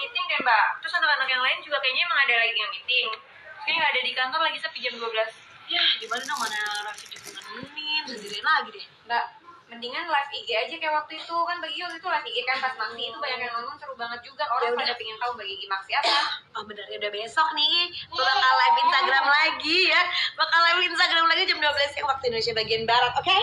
meeting deh mbak. Terus anak-anak yang lain juga kayaknya emang ada lagi yang meeting. Kayaknya nggak ada di kantor lagi sepi jam 12 Ya, gimana dong mana Raffi juga nemenin, sendirian lagi deh. mbak mendingan live IG aja kayak waktu itu. Kan bagi waktu itu live IG kan pas Maxi itu banyak yang nonton seru banget juga. Orang Ya udah. pada pengen tahu bagi Gigi Maxi apa. Oh bener. Ya udah besok nih. Gue bakal live Instagram lagi ya. Bakal live Instagram lagi jam 12 siang waktu Indonesia bagian Barat, oke?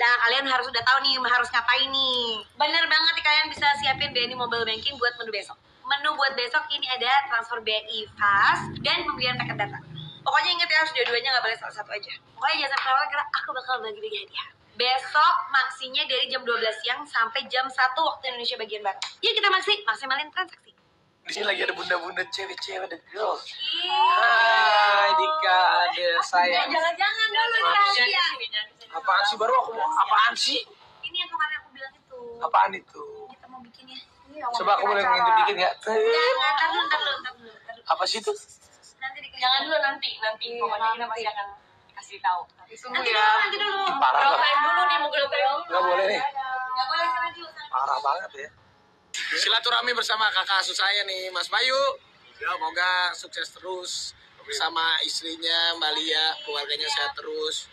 Nah kalian harus udah tahu nih harus ngapain nih. Bener banget nih kalian bisa siapin BNI Mobile Banking buat menu besok. Menu buat besok ini ada transfer BI Fast dan pembelian paket data. Pokoknya inget ya harus dua-duanya gak boleh salah satu aja. Pokoknya jangan sampai lewat karena aku bakal bagi-bagi hadiah Besok maksinya dari jam 12 siang sampai jam 1 waktu Indonesia bagian Barat. Yuk kita maksi, maksimalin transaksi. Di sini lagi ada bunda-bunda cewek-cewek the girls. Hai Dika, ada saya. Jangan-jangan dulu ya. Apaan sih baru aku mau apaan sih? Ini yang kemarin aku bilang itu. Apaan itu? Kita mau bikin ya. Coba aku boleh ngintip dikit nggak? Jangan, ntar dulu, ntar dulu, ntar dulu, ntar dulu. Apa sih itu? Nanti dikasih. Jangan dulu nanti, nanti Iya, pokoknya kita pasti akan kasih tahu. tunggu Nanti ya dulu, nanti dulu. Parah banget. Dulu nih, mau girlfriend dulu. Nggak boleh nih. Nggak boleh sama dulu. sama- Parah banget ya. Silaturahmi bersama kakak asuh saya nih, Mas Bayu. Ya, semoga sukses terus bersama istrinya Mbak Lia, keluarganya sehat terus.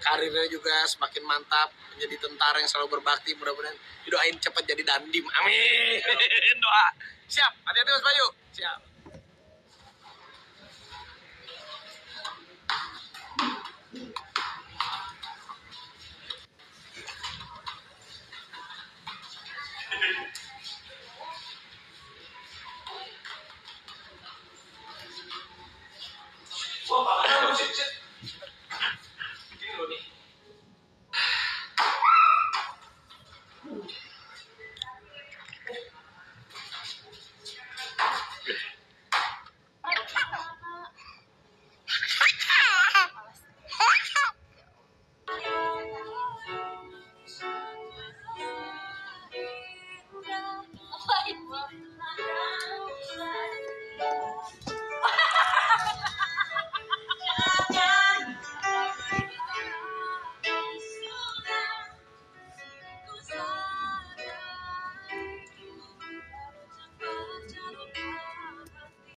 Karirnya juga semakin mantap, menjadi tentara yang selalu berbakti. Mudah-mudahan didoain cepat jadi dandim. Amin. Doa. Siap. Hati-hati Mas Bayu. Siap.